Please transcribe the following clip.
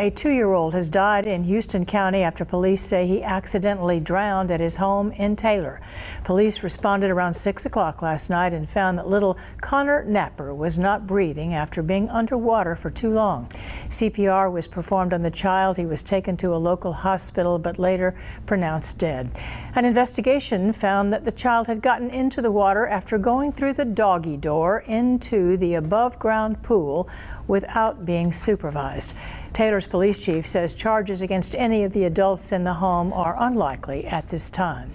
A two-year-old has died in Houston County after police say he accidentally drowned at his home in Taylor. Police responded around 6 o'clock last night and found that little Connor Napper was not breathing after being underwater for too long. CPR was performed on the child. He was taken to a local hospital but later pronounced dead. An investigation found that the child had gotten into the water after going through the doggy door into the above-ground pool without being supervised. Taylor's police chief says charges against any of the adults in the home are unlikely at this time.